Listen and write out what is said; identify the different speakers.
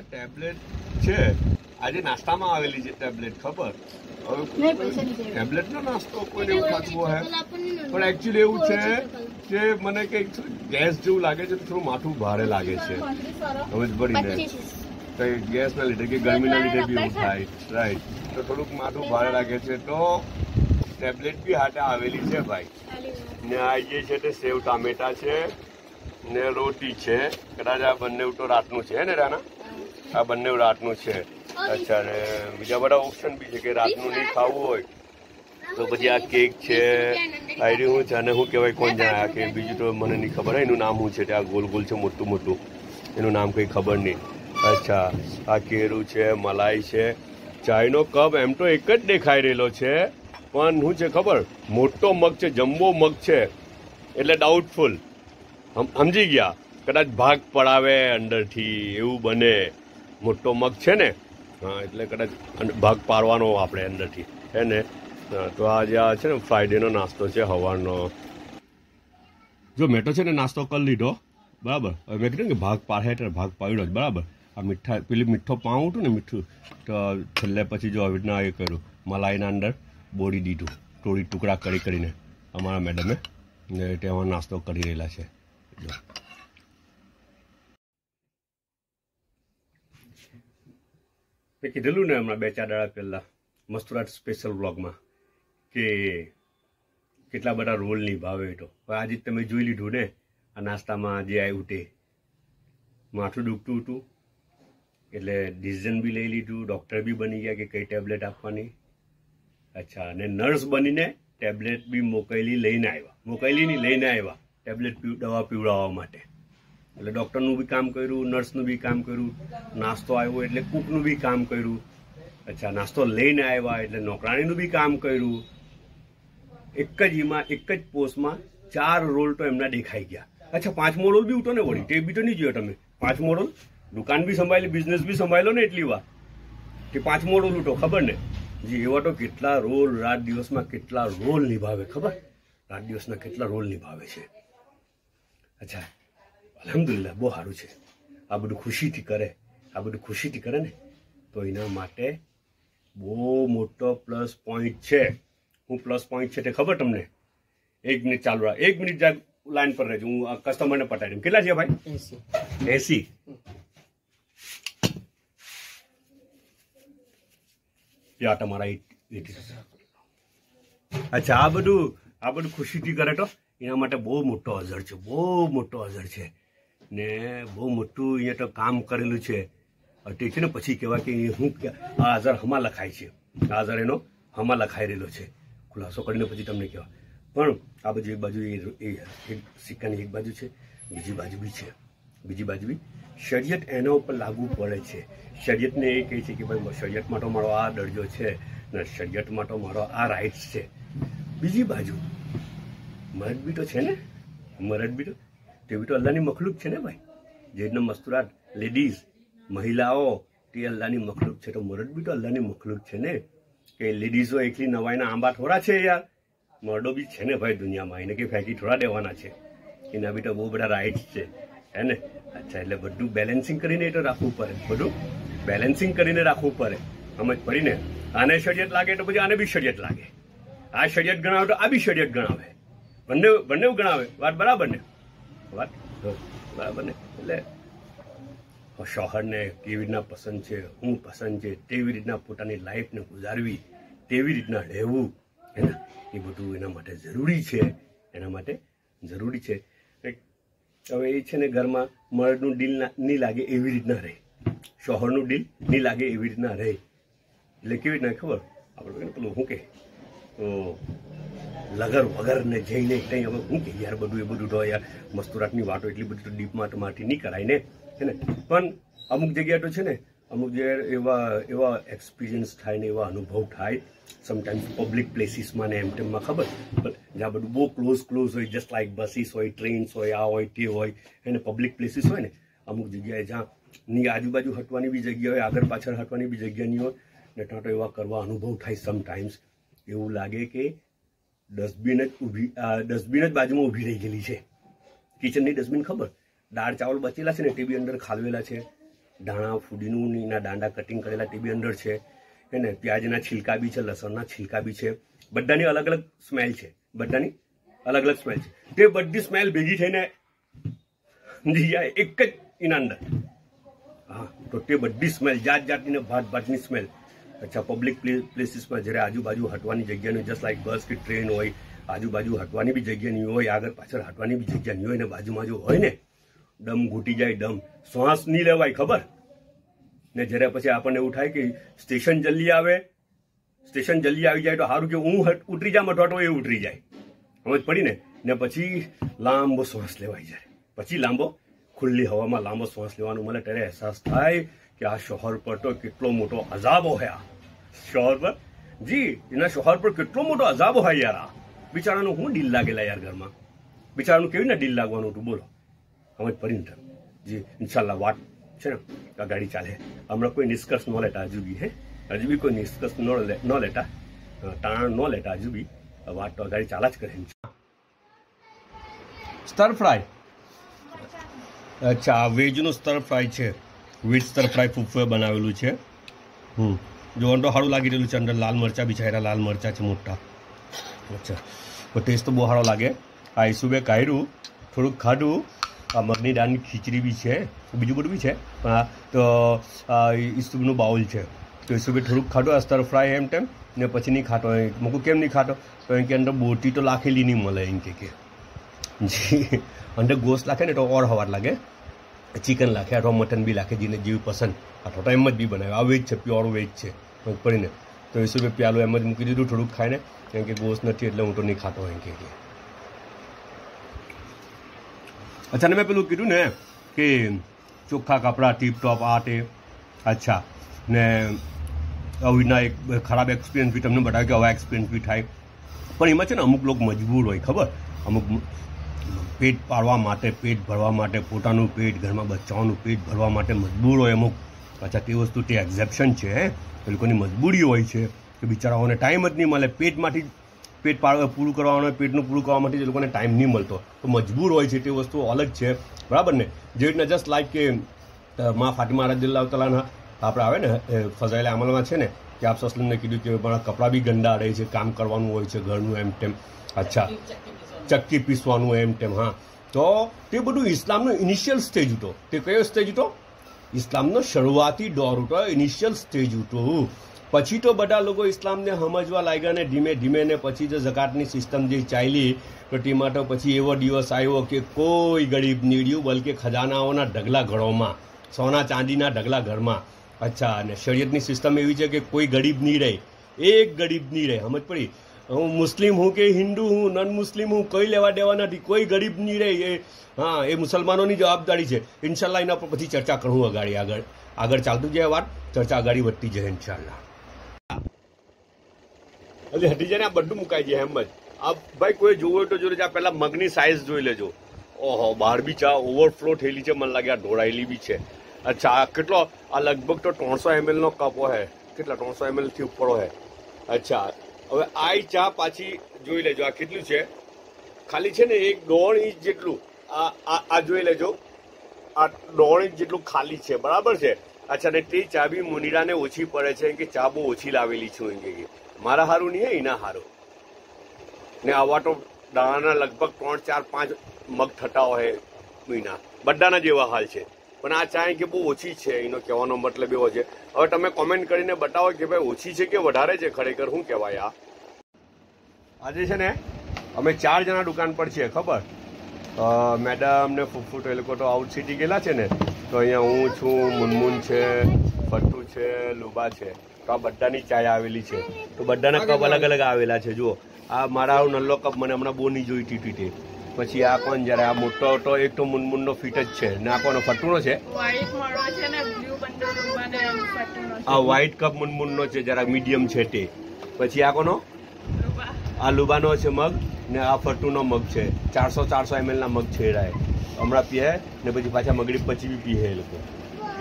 Speaker 1: Tablet છે. આજે નાસ્તામાં આવેલી છે ટેબ્લેટ ખબર? હવે
Speaker 2: નહીં પૈસા નહીં જોઈએ.
Speaker 1: ટેબ્લેટ નો નાસ્તો કોઈને એવું ખાતું હોય? પણ એકચ્યુઅલી એવું છે કે મને કંઈક ગેસ જેવું લાગે છે તો થોડું માથું ભારે લાગે છે. સમજ પડીને. કઈ ગેસના લીધે કે ગરમીના લીધે બી એવું થાય. રાઈટ તો થોડુંક માથું ભારે લાગે છે તો ટેબ્લેટ બી હાટે આવેલી છે ભાઈ. ને આ જે છે તે સેવ ટામેટા છે ને રોટી છે. કદાચ આ બંને તો રાતનું છે ને રાના આ બંને રાતનું છે. અચ્છા ને બીજા બધા ઓપ્શન બી છે કે રાતનું નહીં ખાવું હોય તો પછી આ કેક છે આઈડી હું છે, અને હું કહેવાય કોણ જાણે આ કે બીજું તો મને નહીં ખબર, એનું નામ શું છે? ત્યાં ગોલ ગોલ છે, મોટું મોટું. એનું નામ કંઈ ખબર નહીં. અચ્છા, આ કેરું છે, મલાઈ છે. ચાયનો કપ એમ તો એક જ દેખાઈ રહેલો છે, પણ શું છે ખબર? મોટો મગ છે, જમ્બો મગ છે. એટલે ડાઉટફુલ સમજી ગયા? કદાચ ભાગ પડાવે અંદરથી, એવું બને. મોટો મગ છે ને, હા, એટલે કદાચ ભાગ પાડવાનો આપણે અંદરથી. હે ને? તો આજે આ છે ને, ફ્રાઈડેનો નાસ્તો છે સવારનો જો મેં છે ને, નાસ્તો કરી લીધો, બરાબર? હવે મેં કીધું કે ભાગ પાડે એટલે ભાગ પાડ્યો જ, બરાબર? આ મીઠા, પેલી મીઠો પાઉં હતું ને, મીઠું, તો છેલ્લે પછી જો આવી રીતના એ કર્યું, મલાઈના અંદર બોળી દીધું થોડી ટુકડા કરી કરીને, અમારા મેડમે, ને તેમાં નાસ્તો કરી રહેલા છે. જો. મેં કીધેલું ને હમણાં બે ચાર દાડા પહેલાં મસ્તુરાટ સ્પેશિયલ વ્લોગમાં કે કેટલા બધા રોલ નિભાવે તો. આજે તમે જોઈ લીધું ને, આ નાસ્તામાં જે આવ્યું તે. માથું દુખતું હતું, એટલે ડિસિઝન બી લઈ લીધું ડૉક્ટર બી બની ગયા કે કઈ ટેબ્લેટ આપવાની. અચ્છા, અને નર્સ બનીને ટેબ્લેટ બી મોકલી લઈને આવ્યા. મોકલી નહીં લઈને આવ્યા ટેબ્લેટ દવા પીવડાવવા માટે. એટલે ડૉક્ટરનું બી કામ કર્યું, નર્સનું બી કામ કર્યું, નાસ્તો આવ્યો એટલે કૂકનું બી કામ કર્યું. અચ્છા, નાસ્તો લઈને આવ્યા એટલે નોકરાણીનું બી કામ કર્યું. એક જ એમાં, એક જ પોસ્ટમાં ચાર રોલ તો એમના દેખાઈ ગયા. અચ્છા, પાંચમો રોલ બી ઉઠો ને વળી. તે બી તો નહીં જોયો તમે. પાંચમો રોલ? દુકાન બી સંભાળી, બિઝનેસ બી સંભાળ્યો ને એટલી વાર. કે પાંચમો રોલ ઉઠો, ખબર ને? જી, એવા તો કેટલા રોલ રાત દિવસમાં કેટલા રોલ નિભાવે, ખબર? રાત દિવસના કેટલા રોલ નિભાવે છે. અચ્છા અલહમદુલિલ્લાહ, બહુ સારું છે. આ બધું ખુશીથી કરે. આ બધું ખુશીથી કરે ને, તો એના માટે બહુ મોટો પ્લસ પોઈન્ટ છે. હું પ્લસ પોઈન્ટ છે તે ખબર તમને? એક મિનિટ ચાલુ રાખ. એક મિનિટ જા લાઈન પર રહેજો. હું આ કસ્ટમરને પટાડી દઉં. કેટલા છે ભાઈ? એસી. યા તમારા અચ્છા, આ બધું આ બધું ખુશીથી કરે તો? એના માટે બહુ મોટો અઝર છે. બહુ મોટો અઝર છે. ને બહુ મોટું અહીંયા તો કામ કરેલું છે. તે છે ને પછી કહેવાય કે હું આ અઝર હમા લખાય છે. આ અઝર એનો હમા લખાઈ રહેલો છે. ખુલાસો કરીને પછી તમને કહેવા. પણ આ બાજુ એક બાજુ એ- એક સિક્કાની એક બાજુ છે, બીજી બાજુ બી છે. બીજી બાજુ બી. શરિયત એના ઉપર લાગુ પડે છે. શરિયતને એ કહે છે કે ભાઈ શરિયત તો મારો આ દરજ્જો છે ને શરિયત તો મારો આ રાઇટ્સ છે. બીજી બાજુ. મરદ બી તો છે ને? મરદ બી તો તે બી તો અલ્લાહની મખલુક છે ને ભાઈ? જે રીતના મસ્તુરાત લેડીઝ મહિલાઓ, તે અલ્લાહની મખલુક છે. તો મરદ બી તો અલ્લાહની મખલુક છે ને? કે લેડીઝો એકલી નવાઈના આંબા થોડા છે યાર? મરડો બી છે ને ભાઈ દુનિયામાં? એને કે ફેંકી થોડા દેવાના છે. એના બી તો બહુ બધા રાઇટ્સ છે. હે ને? અચ્છા, એટલે બધું બેલેન્સિંગ કરીને એ તો રાખવું પડે. બધું બેલેન્સિંગ કરીને રાખવું પડે. સમજ પડીને આને શરિયત લાગે તો પછી આને બી શરિયત લાગે. આ શરિયત ગણાવે તો આ બી શરિયત ગણાવે. બંને બંને ગણાવે. વાત બરાબર ને? વાત? બરાબર ને? એટલે શોહરને કેવી રીતના પસંદ છે, હું પસંદ છે, તેવી રીતના પોતાની લાઈફને ગુજારવી, તેવી રીતના રહેવું, હે ને? એ બધું એના માટે જરૂરી છે, એના માટે જરૂરી છે. હવે એ છે ને ઘરમાં મર્દનું ડીલ નહીં લાગે એવી રીતના રહે. શોહરનું ડીલ નહીં લાગે એવી રીતના રહે. એટલે કેવી રીતના ખબર? આપણે પેલું શું કે? તો લગર વગર ને જઈને કંઈ હવે શું કે યાર બધું એ બધું તો યાર મસ્તુરાટની વાતો એટલી બધી તો ડીપમાં તો માટી નહીં કરાય ને છે ને? પણ અમુક જગ્યાએ તો છે ને, અમુક જગ્યાએ એવા એવા એક્સપિરિયન્સ થાય ને એવા અનુભવ થાય. સમટાઈમ્સ પબ્લિક પ્લેસીસમાં ને એમ ટેમમાં ખબર જ્યાં બધું બહુ ક્લોઝ ક્લોઝ હોય જસ્ટ લાઇક બસીસ હોય ટ્રેન્સ હોય, આ હોય, તે હોય એને પબ્લિક પ્લેસીસ હોય ને, અમુક જગ્યાએ જ્યાં ની આજુબાજુ હટવાની બી જગ્યા હોય, આગળ પાછળ હટવાની બી જગ્યા નહીં હોય, ને ત્યાં તો એવા કરવા અનુભવ થાય સમટાઈમ્સ એવું લાગે કે ડસ્ટબિન જ ઊભી ડસ્ટબિન જ બાજુમાં ઊભી રહી ગયેલી છે. કિચનની ડસ્ટબિન ખબર? દાળ, ચાવલ બચેલા છે ને તે બી અંદર ખાલવેલા છે. ધાણા ફૂડીનું એના દાંડા કટિંગ કરેલા તે બી અંદર છે. એને પ્યાજના છિલકા બી છે, લસણના છિલકા બી છે. બધાની અલગ અલગ સ્મેલ છે. બધાની અલગ અલગ સ્મેલ છે. તે બધી સ્મેલ ભેગી થઈને જીયા એક જ એના અંદર. હા, તો તે બધી સ્મેલ જાત જાતની ભાત ભાતની સ્મેલ. અચ્છા પબ્લિક પ્લેસીસમાં જ્યારે આજુબાજુ હટવાની જગ્યાની જસ્ટ લાઈક બસ કે ટ્રેન હોય, આજુબાજુ હટવાની બી જગ્યા નહીં હોય, આગળ પાછળ હટવાની બી જગ્યા નહીં હોય ને બાજુમાં જો હોય ને, દમ ઘૂટી જાય, દમ શ્વાસ નહીં લેવાય, ખબર? ને જ્યારે પછી આપણને એવું થાય કે સ્ટેશન જલ્દી આવે, સ્ટેશન જલ્દી આવી જાય તો સારું કે હું ઉતરી જામ અઠવાટો એ ઉતરી જાય. સમજ પડી ને? ને પછી લાંબો શ્વાસ લેવાઈ જાય પછી લાંબો ખુલ્લી હવામાં લાંબો શ્વાસ લેવાનું મને ત્યારે અહેસાસ થાય. કે આ શોહર પર તો કેટલો મોટો અજાબ હોય શોહર પર જી એના શોહર પર કેટલો મોટો અજાબ હોય યાર આ બિચારાનું હું ડીલ લાગેલા યાર ઘરમાં બિચારાનું કેવી ને ડીલ લાગવાનું હતું બોલો સમજ પડી ને જી ઇન્શાલ્લાહ વાત છે ને આ ગાડી ચાલે હમણાં કોઈ નિષ્કર્ષ ન લેતા હજુ બી હે હજુ બી કોઈ નિષ્કર્ષ ન ન લેતા તાણ ન લેતા હજુ બી વાત તો ગાડી ચાલા જ કરે સ્ટર ફ્રાય અચ્છા વેજ વેજનું સ્ટર ફ્રાય છે વેજ સ્ટર ફ્રાય ફૂફે બનાવેલું છે. હમ. જોવાનું તો સારું લાગી રહેલું છે. અંદર લાલ મરચાં બી છે લાલ મરચાં છે મોટા. અચ્છા. તો ટેસ્ટ તો બહુ સારો લાગે. આ ઈસુબે કાઢ્યું થોડુંક ખાધું આ મગની દાળની ખીચડી બી છે બીજું બધું બી છે પણ આ તો આ ઈસુબનું બાઉલ છે. તો ઈસુબે થોડુંક ખાધું આ સ્ટર ફ્રાય એમ તેમ ને પછી નહીં ખાતો મૂકું કેમ નહીં ખાતો? તો એમ કે અંદર બોટી તો લાખેલી નહીં મળે એમ કે કે. જી. અંદર ગોશ લાખે ને તો ઓર હવાર લાગે. ચિકન લાખે અથવા મટન બી લાખે, જેને જેવી પસંદ. અથવા તો એમ જ બી બનાવે. આ વેજ છે પ્યોર વેજ છે. મગફળીને તો વીસ રૂપિયા પ્યાલો એમ જ મૂકી દીધું, થોડુંક ખાઈને. કેમ કે ગોશ્ત નથી, એટલે હું તો નહીં ખાતો એમ કે. અચ્છા ને મેં પેલું કીધું ને કે ચોખ્ખા કપડાં ટીપટોપ આટે અચ્છા. ને આવીના એક ખરાબ એક્સપિરિયન્સ બી તમને બતાવ્યો કે આવા એક્સપિરિયન્સ બી થાય. પણ એમાં છે ને અમુક લોકો મજબૂર હોય, ખબર? અમુક પેટ પાડવા માટે પેટ ભરવા માટે, પોતાનું પેટ ઘરમાં બચ્ચાઓનું પેટ ભરવા માટે મજબૂર હોય અમુક. અચ્છા, તે વસ્તુ તે એક્ઝેપ્શન છે. એ લોકોની મજબૂરી હોય છે કે બિચારાઓને ટાઈમ જ નહીં મળે. પેટમાંથી પેટ પાડવા પૂરું કરવાનું હોય પેટનું પૂરું કરવા માટે એ લોકોને ટાઈમ નહીં મળતો. તો મજબૂર હોય છે તે વસ્તુ અલગ છે. બરાબર ને? જેવી રીતના જસ્ટ લાઈક કે મા ફાતિમા રદિલ્લાહ તલાના આપણે આવે ને ફઝાઈલ અમલમાં છે ને, કે આપ સસલમને કીધું કે મારા કપડાં બી ગંદા રહે છે, કામ કરવાનું હોય છે, ઘરનું એમ તેમ. અચ્છા. ચક્કી પીસવાનું એમ તેમ, હા. તો તે બધું ઇસ્લામનો ઇનિશિયલ સ્ટેજ હતો. તે કયો સ્ટેજ હતો? ઇસ્લામનો શરૂઆતી દોર હતો ઇનિશિયલ સ્ટેજ હતો. પછી તો બધા લોકો ઇસ્લામને સમજવા લાગ્યા ને ધીમે ધીમે ને પછી જે જકાતની સિસ્ટમ જે ચાલી, તો તેમાં તો પછી એવો દિવસ આવ્યો કે કોઈ ગરીબ નીડ્યું, બલકે ખજાનાઓના ઢગલા ઘરોમાં, સોના ચાંદીના ઢગલા ઘરમાં. અચ્છા, અને શરીયતની સિસ્ટમ એવી છે કે કોઈ ગરીબ નહીં રહે. એક ગરીબ નહીં રહે, સમજ પડી? હું મુસ્લિમ હું કે હિન્દુ હું, નન મુસ્લિમ હું, કોઈ લેવા દેવા નથી, કોઈ ગરીબ નહીં રહે, એ, હા, એ મુસલમાનોની જવાબદારી છે. ઇન્શાલ્લાહ એના પર પછી ચર્ચા કરું અગાડી, આગળ આગળ ચાલતું જાય વાત, ચર્ચા અગાડી વધતી જાય ઇન્શાલ્લાહ એટલે હટી જાય ને આ બધું મુકાઈ જાય એમ જ. આ ભાઈ કોઈ જોવો તો જોડે આ પહેલાં મગની સાઇઝ જોઈ લેજો. ઓહો, બહાર બી ચા ઓવરફ્લો થયેલી છે, મને લાગે આ ઢોળાયેલી બી છે. અચ્છા કેટલો, આ લગભગ તો ત્રણસો એમએલ નો હે. કેટલા, ત્રણસો એમએલ ઉપરો હે. અચ્છા હવે આ ચા પાછી જોઈ લેજો. આ કેટલું છે? ખાલી છે ને એક દોઢ ઇંચ જેટલું. આ આ જોઈ લેજો. આ દોઢ ઇંચ જેટલું ખાલી છે. બરાબર છે? અચ્છા ને તે ચા બી મુનિરાને ઓછી પડે છે કે ચા બહુ ઓછી લાવેલી છું કે. મારા હારું નહીં એના હારું. ને આવા તો દાણાના લગભગ ત્રણ, ચાર, પાંચ મગ થતા હોય મહિના બધાના જેવા હાલ છે. પણ આ ચા કે બહુ ઓછી છે. એનો કહેવાનો મતલબ એવો છે. હવે તમે કોમેન્ટ કરીને બતાવો કે ભાઈ ઓછી છે કે વધારે છે? ખરેખર શું કહેવાય આ? આજે છે ને અમે ચાર જણા દુકાન પર છીએ ખબર? મેડમ ને ફૂફુ તો એ લોકો તો આઉટ સિટી ગયેલા છે ને તો અહીંયા હું છું મુનમુન છે ફટ્ટુ છે લોબા છે તો આ બધાની ચાય આવેલી છે. તો બધાના કપ અલગ અલગ આવેલા છે જુઓ. આ મારા નલ્લો કપ મને હમણાં બહુ નહીં જોઈ તીટી તે પછી આ કોણ જયારે? આ મોટો હતો એક તો મુનમુનનો ફીટ જ છે ને આ કોનો
Speaker 2: ફટનો છે?
Speaker 1: આ વ્હાઈટ કપ મુનમુનનો છે જરા મીડિયમ છે તે. પછી આ કોનો? આ લુબાનો છે મગ ને આ ફટુનો મગ છે. ચારસો ચારસો એમએલના મગ છે એ હમણાં પીએ ને પછી પાછા મગડી પછી બી પીએ એ લોકો.